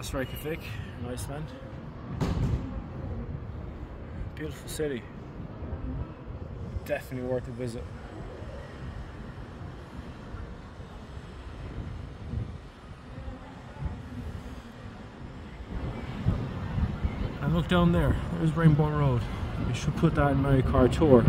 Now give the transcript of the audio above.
That's Reykjavik, Iceland. Beautiful city. Definitely worth a visit. And look down there, there's Rainbow Road. We should put that in my car tour.